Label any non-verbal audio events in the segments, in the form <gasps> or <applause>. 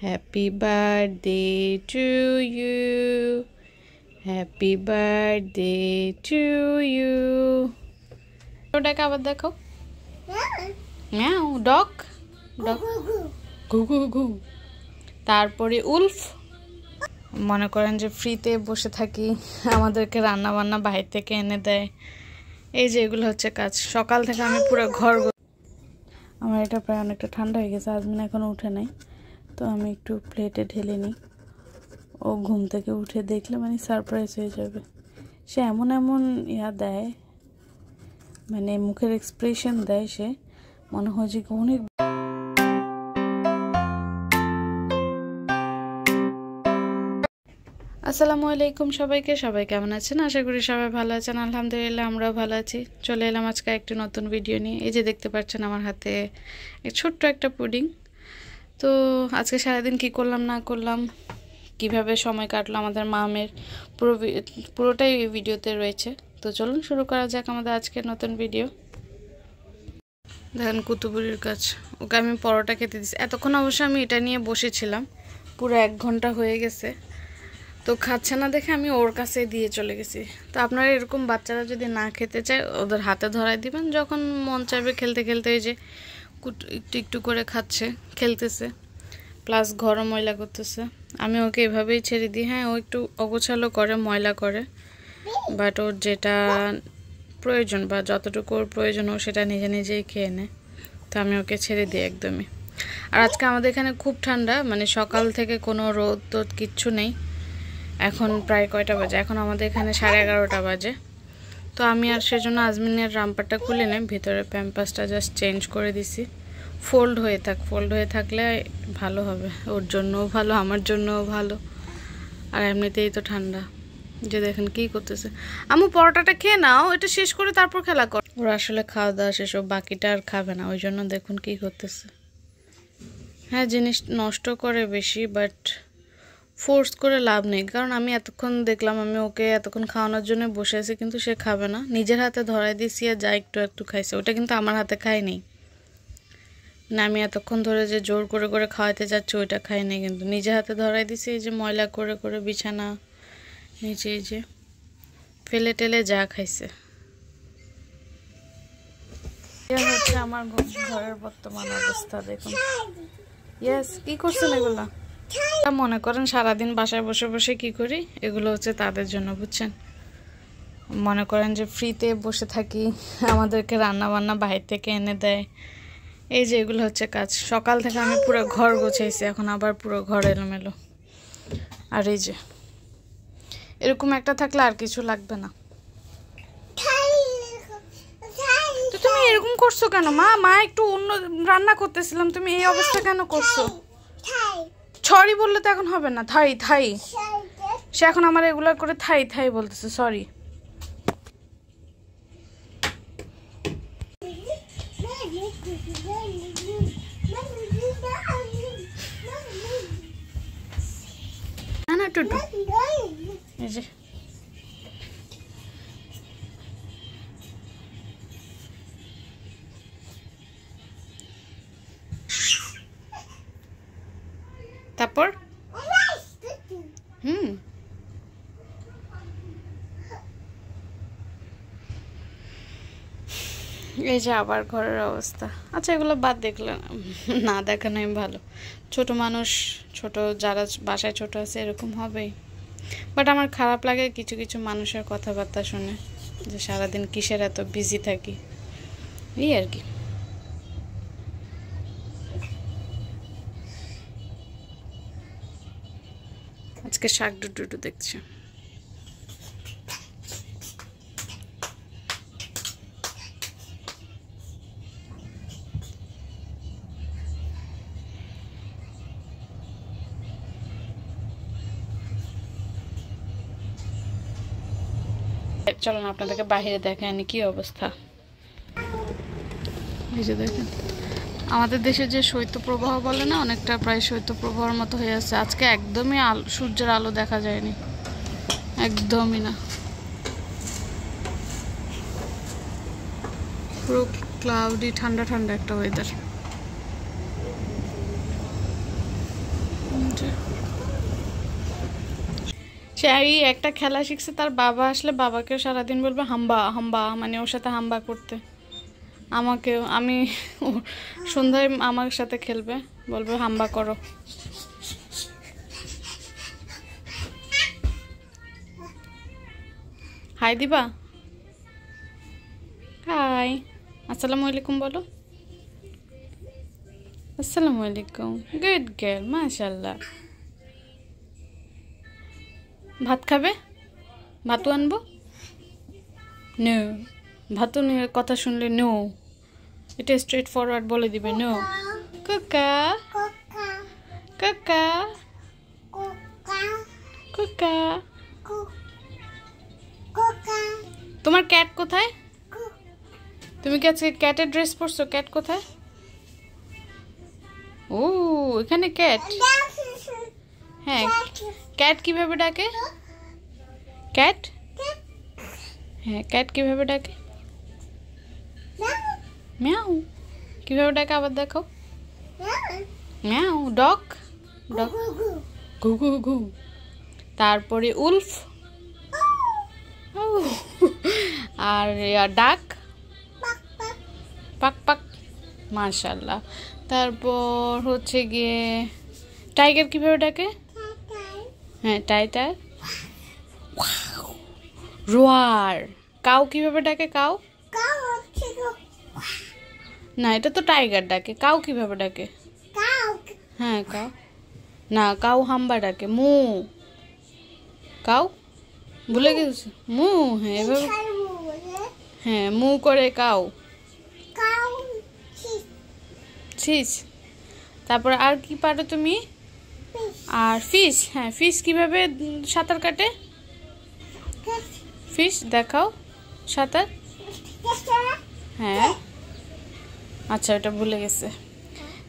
Happy birthday to you. Happy birthday to you. ওটাকে আবার দেখো। ম্যাও ডগ ডগ ঘু ঘু ঘু তারপরে উলফ। মনে করেন যে ফ্রিতে বসে থাকি, আমাদেরকে রান্না বান্না বাহির থেকে এনে দেয়। এই যে এগুলো হচ্ছে কাজ। সকাল থেকে আমি পুরো ঘর আমার এটা প্রায় অনেকটা ঠান্ডা হয়ে গেছে, আজমিন এখনও উঠে নাই। তো আমি একটু প্লেটে ঢেলে নিই। ও ঘুম থেকে উঠে দেখলে মানে সারপ্রাইজ হয়ে যাবে। সে এমন এমন ইয়া দেয় মানে মুখের এক্সপ্রেশন দেয় সে, মনে হয় যে অনেক আসসালামু আলাইকুম সবাইকে, সবাই কেমন আছেন? আশা করি সবাই ভালো আছেন। আলহামদুলিল্লাহ, আমরাও ভালো আছি। চলে এলাম আজকে একটি নতুন ভিডিও নিয়ে। এই যে দেখতে পাচ্ছেন আমার হাতে ছোট্ট একটা পুডিং তো আজকে সারাদিন কি করলাম, না করলাম, কীভাবে সময় কাটলো আমাদের মামের, পুরো পুরোটাই এই ভিডিওতে রয়েছে। তো চলুন শুরু করা যাক আমাদের আজকের নতুন ভিডিও দেখেন কুতুবুরির কাজ ওকে আমি পরোটা খেতে দিচ্ছি এতক্ষণ অবশ্য আমি এটা নিয়ে বসেছিলাম, পুরো এক ঘণ্টা হয়ে গেছে। তো খাচ্ছে না দেখে আমি ওর কাছে দিয়ে চলে গেছি। তো আপনারা এরকম বাচ্চারা যদি না খেতে চায়, ওদের হাতে ধরাই দিবেন, যখন মন চাইবে খেলতে খেলতে এই যে একটু একটু করে খাচ্ছে, খেলতেছে প্লাস ঘরও ময়লা করতেছে। আমি ওকে এভাবেই ছেড়ে দিই হ্যাঁ ও একটু অগোছালো করে, ময়লা করে বাট ওর যেটা প্রয়োজন বা যতটুকু ওর প্রয়োজন, ও সেটা নিজে নিজেই খেয়ে নেয়। তো আমি ওকে ছেড়ে দিই একদমই। আর আজকে আমাদের এখানে খুব ঠান্ডা মানে সকাল থেকে কোনো রোদ টোদ কিচ্ছু নেই। এখন প্রায় কয়টা বাজে? এখন আমাদের এখানে সাড়ে এগারোটা বাজে। তো আমি আর সেজন্য আজমিনের রামপারটা খুলে নেই ভিতরে প্যাম্পাসটা জাস্ট চেঞ্জ করে দিছি। ফোল্ড হয়ে থাক ফোল্ড হয়ে থাকলে ভালো হবে। ওর জন্যও ভালো, আমার জন্যও ভালো। আর এমনিতেই তো ঠান্ডা। যে দেখেন কি করতেছে। আমু পরোটাটা খেয়ে নাও, এটা শেষ করে তারপর খেলা কর। ওরা আসলে খাওয়া দাওয়া শেষ, ও বাকিটা আর খাবে না, ওই জন্য দেখুন কি করতেছে। হ্যাঁ জিনিস নষ্ট করে বেশি বাট ফোর্স করে লাভ নেই। কারণ আমি এতক্ষণ দেখলাম আমি ওকে এতক্ষণ খাওয়ানোর জন্য বসে আছি, কিন্তু সে খাবে না। নিজের হাতে ধরাই দিয়েছি আর যা একটু একটু খাইছে। ওটা কিন্তু আমার হাতে খায়নি না, আমি এতক্ষণ ধরে যে জোর করে করে খাওয়াতে যাচ্ছি, ওইটা খাইনি কিন্তু। নিজের হাতে ধরাই দিছি এই যে ময়লা করে করে বিছানা, নিচে এই যে ফেলে টেলে যা খাইছে। হচ্ছে আমার ঘরের বর্তমান অবস্থা, দেখুন। ইয়েস কি করছেন এগুলা? মনে করেন সারাদিন বাসায় বসে বসে কি করি? এগুলো হচ্ছে তাদের জন্য, বুঝছেন? মনে করেন যে ফ্রিতে বসে থাকি, আমাদেরকে রান্না বান্না বাহির থেকে এনে দেয়। এই যে এগুলো হচ্ছে কাজ। সকাল থেকে আমি পুরো ঘর গোছাইছি, এখন আবার পুরো ঘর এলোমেলো। আর এই যে, এরকম একটা থাকলে আর কিছু লাগবে না। তো তুমি এরকম করছ কেন? মা মা, একটু অন্য রান্না করতেছিলাম, তুমি এই অবস্থা কেন করছ? সরি বললে তো এখন হবে না, থাই থাই। সে এখন আমার এগুলো করে থাই থাই বলতেছে সরি না টুটু এই যে। এই যে আবার ঘরের অবস্থা। আচ্ছা এগুলো বাদ দেখলে না দেখানোই ভালো। ছোট মানুষ, ছোট যারা বাসায় ছোট আছে, এরকম হবেই। বাট আমার খারাপ লাগে কিছু কিছু মানুষের কথাবার্তা শুনে, যে সারাদিন কিসের এত বিজি থাকি। এই আর কি। আজকে শাক ডুডু দেখছি। চলুন আপনাদেরকে বাইরে দেখেন কি অবস্থা? এই যে দেখেন, আমাদের দেশে যে শৈত্যপ্রবাহ বলে না, অনেকটা প্রায় শৈত্যপ্রবাহের মতো হয়ে আছে। আজকে একদমই আলো, সূর্যের আলো দেখা যায়নি। একদমই না। পুরো ক্লাউডি ঠান্ডা ঠান্ডা একটা ওয়েদার এই একটা খেলা শিখছে, তার বাবা আসলে বাবাকেও সারাদিন বলবে, হাম্বা হাম্বা মানে ওর সাথে হাম্বা করতে। আমাকেও আমি সন্ধ্যায় আমার সাথে খেলবে, বলবে, হাম্বা করো। হাই দিবা? হাই, আসসালামু আলাইকুম বলো। আসসালামু আলাইকুম গুড গার্ল মাশাল্লাহ ভাত খাবে? ভাতও আনব? নো নিয়ে কথা শুনলে নো এটা স্ট্রেট ফরওয়ার্ড বলে দিবে নো কুকা। কুকা। কুকা। তোমার ক্যাট কোথায়? তুমি কি আজকে ক্যাটের ড্রেস পরছো? ক্যাট কোথায়? ও। এখানে ক্যাট হ্যাঁ ক্যাট কীভাবে ডাকে? ক্যাট হ্যাঁ ক্যাট কীভাবে ডাকে? ম্যাও কীভাবে ডাকে আবার দেখো? ম্যাও ডক ডক ঘু ঘু ঘু তারপরে উলফ? <laughs> আর ডাক পাক পাক। মাশাল্লাহ তারপর হচ্ছে গিয়ে টাইগার কীভাবে ডাকে? হ্যাঁ টাইটার রোয়ার। কাউ কীভাবে ডাকে কাউ? না এটা তো টাইগার ডাকে। কাউ কীভাবে ডাকে? হ্যাঁ কাউ। না কাউ হাম্বা ডাকে। মু। কাউ? ভুলে গেছি। মু হ্যাঁ এভাবে হ্যাঁ মু করে কাউ। ছিস। তারপর আর কি পারো তুমি? আর ফিশ হ্যাঁ ফিশ কীভাবে সাঁতার কাটে? ফিশ দেখাও। সাঁতার? হ্যাঁ। আচ্ছা ওটা ভুলে গেছে।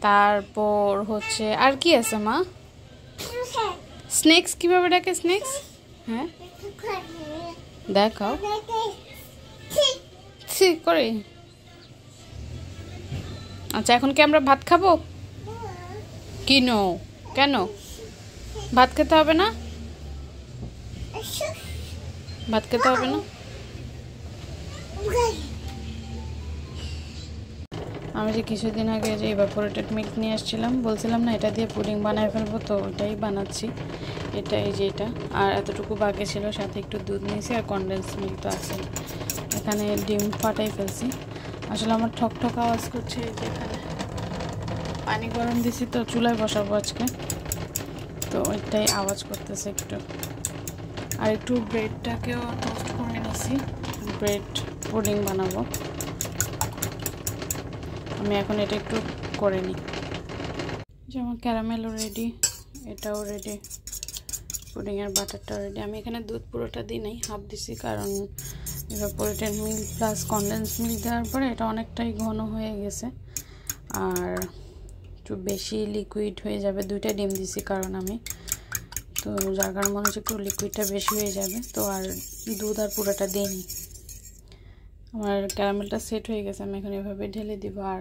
তারপর হচ্ছে, আর কি আছে মা? স্নেক্স কীভাবে ডাকে স্নেক্স হ্যাঁ। দেখাও। ছি, করে। আচ্ছা এখন কি আমরা ভাত খাব? কিনো কেন? ভাত খেতে হবে না? ভাত খেতে হবে না? আমি যে কিছুদিন আগে যে ইভাপোরেটেড মিল্ক নিয়ে আসছিলাম বলছিলাম না এটা দিয়ে পুডিং বানায় ফেলব তো ওটাই বানাচ্ছি। এটা এই যে এটা। আর এতটুকু বাকি ছিল সাথে একটু দুধ নিয়েছি আর কনডেন্স মিল্ক তো আছে। এখানে ডিম ফাটাই ফেলছি। আসলে আমার ঠক ঠক আওয়াজ করছে এই যে এখানে। পানি গরম দিছি তো চুলায় বসাবো আজকে। তো ওইটাই আওয়াজ করতেছে একটু। আর একটু ব্রেডটাকেও টোস্ট করে নিছি। ব্রেড পুডিং বানাবো। আমি এখন এটা একটু করে নিই। যেমন ক্যারামেলও রেডি এটাও রেডি পুডিংয়ের বাটারটাও রেডি আমি এখানে দুধ পুরোটা দিই নাই হাফ দিছি কারণ evaporated milk plus condense milk দেওয়ার পরে এটা অনেকটাই ঘন হয়ে গেছে। আর একটু বেশি লিকুইড হয়ে যাবে। দুইটা ডিম দিছি কারণ আমি। তো যার কারণ মনে হচ্ছে একটু লিকুইডটা বেশি হয়ে যাবে। তো আর দুধ আর পুরোটা দিইনি। আমার ক্যারামেলটা সেট হয়ে গেছে, আমি এখন এভাবে ঢেলে দিব। আর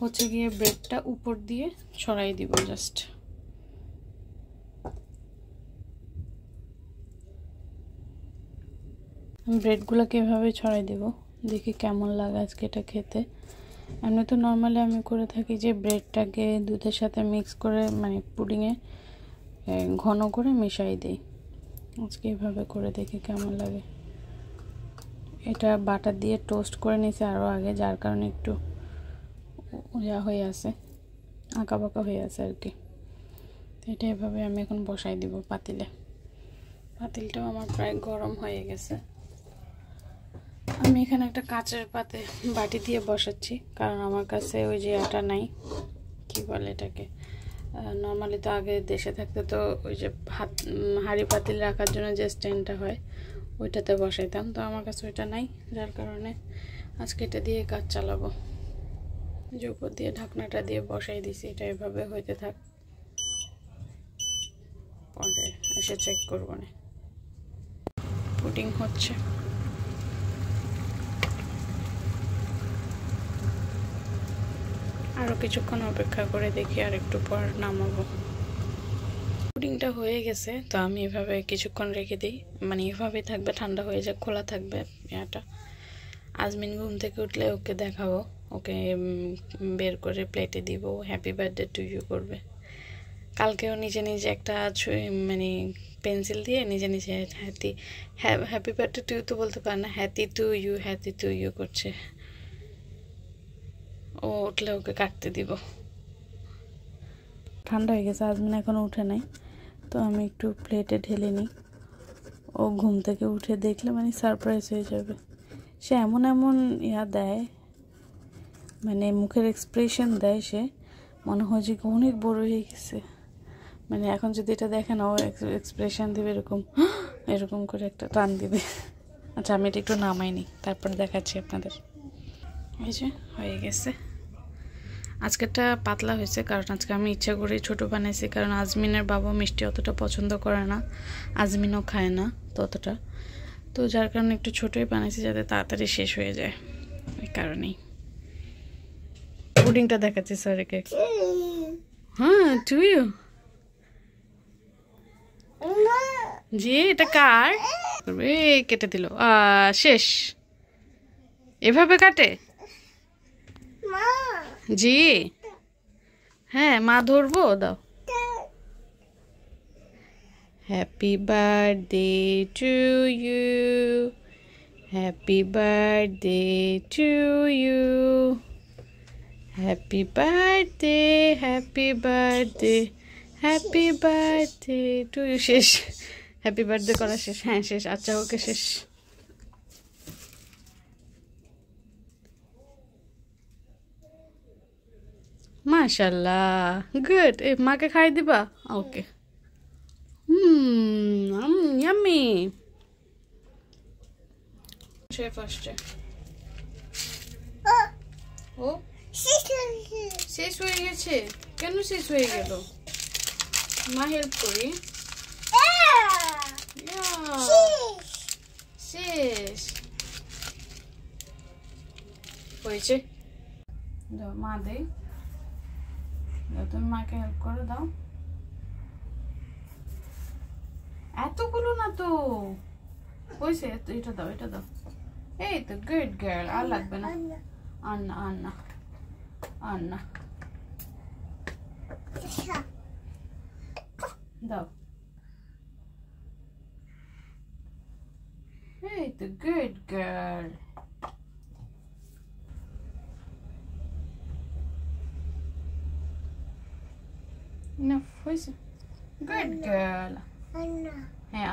হচ্ছে গিয়ে ব্রেডটা উপর দিয়ে ছড়াই দিব জাস্ট ব্রেডগুলোকে এভাবে ছড়াই দেব। দেখি কেমন লাগে আজকে এটা খেতে। এমনি তো নর্মালি আমি করে থাকি যে ব্রেডটাকে দুধের সাথে মিক্স করে মানে পুডিংয়ে ঘন করে মিশাই দিই। আজকে এভাবে করে দেখি কেমন লাগে। এটা বাটার দিয়ে টোস্ট করে নিয়েছি আরও আগে, যার কারণে একটু ইয়া হয়ে আছে আঁকা বাঁকা হয়ে আছে আর কি। এটা এভাবে আমি এখন বসাই দিব পাতিলে। পাতিলটাও আমার প্রায় গরম হয়ে গেছে। আমি এখানে একটা কাঁচের পাতে বাটি দিয়ে বসাচ্ছি, কারণ আমার কাছে ওই যে আটা নাই। কি বলে এটাকে? নর্মালি তো আগে দেশে থাকতে তো ওই যে হাত হাঁড়ি পাতিল রাখার জন্য যে স্ট্যান্ডটা হয়, ওইটাতে বসাইতাম। তো আমার কাছে ওইটা নাই, যার কারণে আজকে এটা দিয়ে কাজ চালাবো। যে উপর দিয়ে ঢাকনাটা দিয়ে বসাই দিছি, এটা এভাবে হইতে থাক। পরে এসে চেক করব না। পুটিং হচ্ছে। আরও কিছুক্ষণ অপেক্ষা করে দেখি আর একটু পর নামাবো। পুডিংটা হয়ে গেছে, তো আমি এভাবে কিছুক্ষণ রেখে দিই। মানে এভাবেই থাকবে, ঠান্ডা হয়ে যাক, খোলা থাকবে ইয়াটা। আজমিন ঘুম থেকে উঠলে ওকে দেখাবো। ওকে বের করে প্লেটে দিব। হ্যাপি বার্থডে টু ইউ করবে। কালকেও নিজে নিজে একটা মানে পেন্সিল দিয়ে নিজে নিজে হ্যাতি হ্যাপি বার্থডে টু ইউ তো বলতে পারে না হ্যাতি টু ইউ হ্যাতি টু ইউ করছে। ও উঠলে ওকে কাটতে দিব। ঠান্ডা হয়ে গেছে, আজমিন এখনও উঠে নাই, তো আমি একটু প্লেটে ঢেলে নিই। ও ঘুম থেকে উঠে দেখলে মানে সারপ্রাইজ হয়ে যাবে। সে এমন এমন ইয়া দেয় মানে মুখের এক্সপ্রেশন দেয় সে, মনে হয় যে অনেক বড় হয়ে গেছে। মানে এখন যদি এটা দেখে না ও এক্সপ্রেশন দিবে এরকম <gasps> এরকম করে একটা টান দিবে। আচ্ছা আমি এটা একটু নামাইনি তারপরে দেখাচ্ছি আপনাদের। এই যে, হয়ে গেছে। আজকেরটা পাতলা হয়েছে, কারণ আজকে আমি ইচ্ছা করে ছোট বানাইছি, কারণ আজমিনের বাবা মিষ্টি অতটা পছন্দ করে না, আজমিনও খায় না ততটা। তো যার কারণে একটু ছোটোই বানাইছি যাতে তাড়াতাড়ি শেষ হয়ে যায় এই কারণেই। পুডিংটা দেখাচ্ছি স্যারকে হ্যাঁ তুইও জি, এটা কার? কেটে দিল। শেষ। এভাবে কাটে? জি। হ্যাঁ মা ধরবো? দাও। Happy birthday to you happy birthday to you happy birthday happy birthday happy birthday to you শেষ। হ্যাপি বার্থডে করা শেষ। হ্যাঁ শেষ। আচ্ছা ওকে শেষ। মাশাল্লাহ গুড এ মাকে খাই দিবা? ওকে হুম ইয়াম্মি শেফ আসছে। ও? শেষ হয়ে গেছে। কেন শেষ হয়ে গেল? মা হেল্প করি। শেষ হয়েছে। মা দেয়। তুমি মাকে হেল্প করে দাও। এতগুলো না তো? হয়েছে এটা দাও এটা দাও। এই তো গুড গার্ল আর লাগবে না। আর না আর না আর না দাও। এই তো গুড গার্ল হ্যাঁ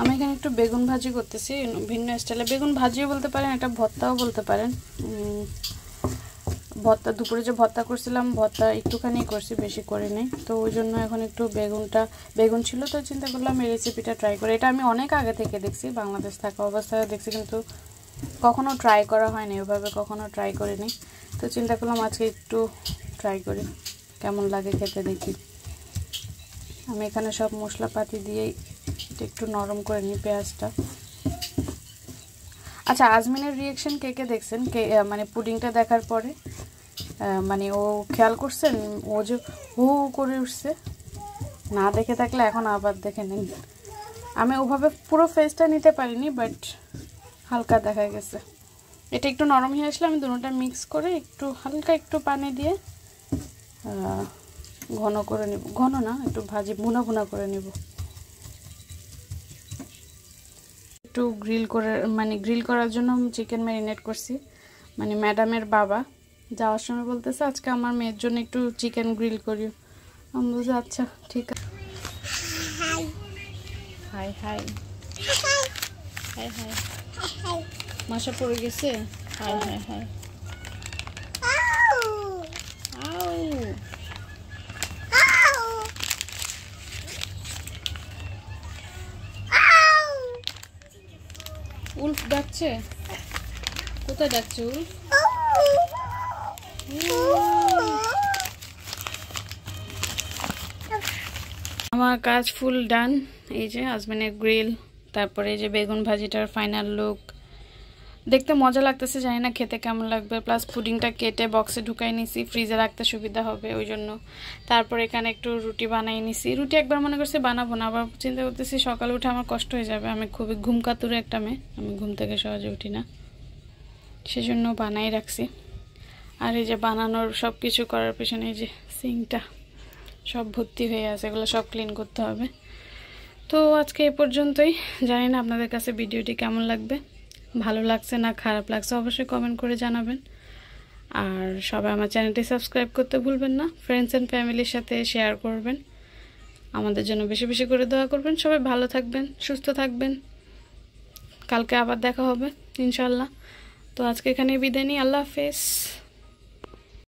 আমি এখানে একটু বেগুন ভাজি করতেছি ভিন্ন স্টাইলে। বেগুন ভাজিও বলতে পারেন এটা ভর্তাও বলতে পারেন। ভর্তা দুপুরে যে ভর্তা করছিলাম ভর্তা একটুখানি করছি বেশি করে নেই। তো ওই জন্য এখন একটু বেগুনটা বেগুন ছিল তো চিন্তা করলাম এই রেসিপিটা ট্রাই করে। এটা আমি অনেক আগে থেকে দেখছি বাংলাদেশ থাকা অবস্থায় দেখছি কিন্তু কখনো ট্রাই করা হয়নি ওভাবে কখনো ট্রাই করিনি। তো চিন্তা করলাম আজকে একটু ট্রাই করি। কেমন লাগে খেতে দেখি। আমি এখানে সব মশলাপাতি দিয়েই একটু নরম করে নিই পেঁয়াজটা। আচ্ছা আজমিনের রিয়েকশন কে কে দেখছেন? কে মানে পুডিংটা দেখার পরে? মানে ও খেয়াল করছেন? ও যে হু হু করে উঠছে? না দেখে থাকলে এখন আবার দেখে নিন। আমি ওভাবে পুরো ফেসটা নিতে পারিনি বাট হালকা দেখা গেছে। এটা একটু নরম হয়ে আসলে আমি দুটোটা মিক্স করে একটু, হালকা একটু পানি দিয়ে ঘন করে নিব। ঘন না একটু ভাজি ভুনা ভুনা করে নিব। একটু গ্রিল করে মানে গ্রিল করার জন্য চিকেন ম্যারিনেট করছি। মানে ম্যাডামের বাবা যাওয়ার সময় বলতেছে আজকে আমার মেয়ের জন্য একটু চিকেন গ্রিল করি আমি বলছি আচ্ছা ঠিক আছে হাই হাই। Hi high. মাসা পড়ে গেছে? Hi hi hi. ডাকছে কোথায় যাচ্ছে? আমার কাজ ফুল ডান, এই যে হাজবেন্ডের গ্রিল, তারপরে এই যে বেগুন ভাজিটার ফাইনাল লুক দেখতে মজা লাগতেছে, জানি না খেতে কেমন লাগবে। প্লাস পুডিংটা কেটে বক্সে ঢুকাই নিছি ফ্রিজে রাখতে সুবিধা হবে ওই জন্য। তারপর এখানে একটু রুটি বানাই নিছি। রুটি একবার মনে করছি বানাবো না, আবার চিন্তা করতেছি সকালে উঠে আমার কষ্ট হয়ে যাবে। আমি খুবই ঘুম কাতুরে একটা মেয়ে, আমি ঘুম থেকে সহজে উঠি না। সেজন্য বানাই রাখছি। আর এই যে বানানোর সব কিছু করার পেছনে এই যে সিংটা, সব ভর্তি হয়ে আছে, এগুলো সব ক্লিন করতে হবে। তো আজকে এ পর্যন্তই। জানি না আপনাদের কাছে ভিডিওটি কেমন লাগবে। ভালো লাগছে না, খারাপ লাগছে, অবশ্যই কমেন্ট করে জানাবেন। আর সবাই আমার চ্যানেলটি সাবস্ক্রাইব করতে ভুলবেন না ফ্রেন্ডস অ্যান্ড ফ্যামিলির সাথে শেয়ার করবেন। আমাদের জন্য বেশি বেশি করে দোয়া করবেন। সবাই ভালো থাকবেন, সুস্থ থাকবেন। কালকে আবার দেখা হবে ইনশাল্লাহ তো আজকে এখানে বিদায় নিই, আল্লাহ হাফেজ।